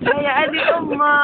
Kaya, ano ma?